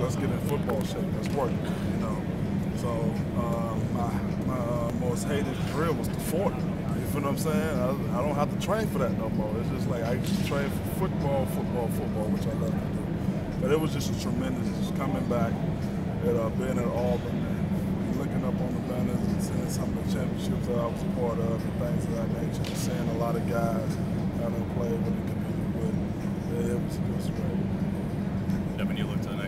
let's get in football shape. Let's work. You know. So uh, my my uh, most hated drill was the 40. You feel what I'm saying? I, I don't have to train for that no more. It's just like I train for football, football, football, which I love to do. But it was just a tremendous just coming back and uh, being at Auburn and looking up on the banners and seeing some of the championships that I was a part of and things of that nature. And seeing a lot of guys I done played with and competed with. Yeah, it was, was great. And when you look to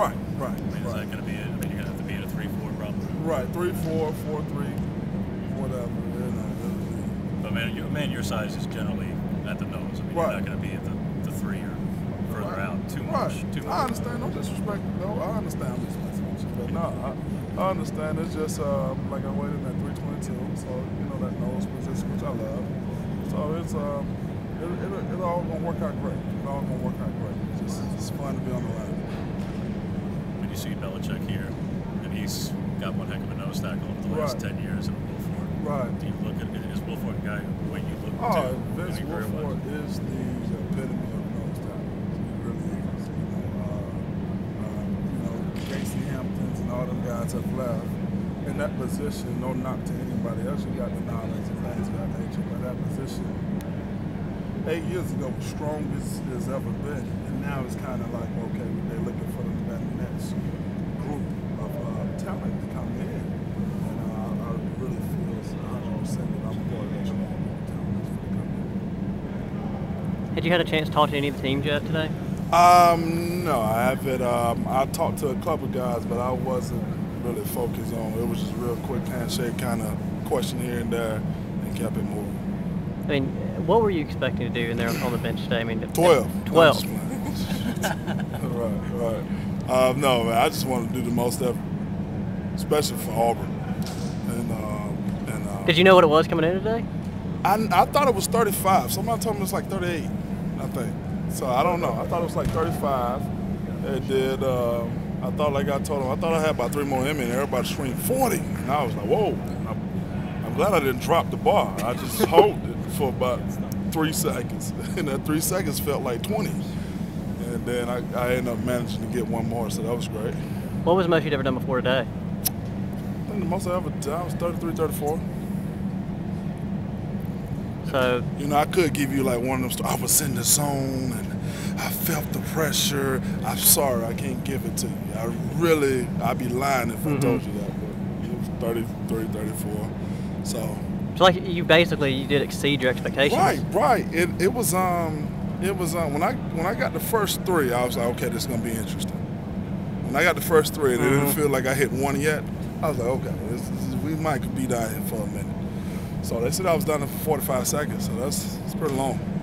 Right, right, I mean, is right. that going to be it? I mean, you're going to have to be at a three four probably. Right, three, four, four, three, whatever. You know, But man, you, a man your size is generally at the nose. I mean, Right. you're not going to be at the, the three or further Right. out too Right. much. Too I understand. No disrespect. No, I understand But no, I, I understand. It's just uh, like I waited at 322, so you know that nose position, which I love. So it's um, it, it, it all gonna work out great. It all gonna work out great. It's just it's fun to be on the line. See Belichick here, and he's got one heck of a nose tackle over the last Right. 10 years in Wilfork. Right. Do you look at it? Is Wilfork a guy who when you look Oh, to Vince in your career Wilfork was? is the epitome of nose tackles. He really is. You know, uh, um, you know, Casey Hamptons and all them guys have left. In that position, no knock to anybody else. You got the knowledge and things of that nature, but that position eight years ago strongest it's ever been, and now it's kind of like okay, they're looking for the, that next group of uh, talent to come in, and uh, I really feel 100 percent that I'm part of that strong group of talent that's going to come in. Had you had a chance to talk to any of the teams yet today? Um, no, I haven't. Um, I talked to a couple guys, but I wasn't really focused on. It was just real quick handshake, kind of question here and there, and kept it moving. I mean, what were you expecting to do in there on the bench today? I mean, Twelve. Twelve. right, right. Um, no, man. I just want to do the most effort, especially for Auburn. And um, and uh, Did you know what it was coming in today? I, I thought it was 35. Somebody told me it's like 38, I think. So I don't know. I thought it was like 35. It did. Um, I thought, like I told them, I thought I had about three more in me, and everybody screamed 40. And I was like, whoa. I'm, I'm glad I didn't drop the bar. I just held it for about three seconds. And that three seconds felt like 20. And then I, I ended up managing to get one more, so that was great. What was the most you'd ever done before today? I think the most I ever done was 33, 34. So, You know, I could give you like one of them. I was in the zone and I felt the pressure. I'm sorry, I can't give it to you. I really, I'd be lying if I told you that. But it was 33, 34. So, so like you basically you did exceed your expectations. right, right. It, it was um, it was um, when I when I got the first three, I was like, okay, this is gonna be interesting. When I got the first three, and it didn't feel like I hit one yet. I was like, okay, this, this, we might be down here for a minute. So they said I was done in 45 seconds, so that's, that's pretty long.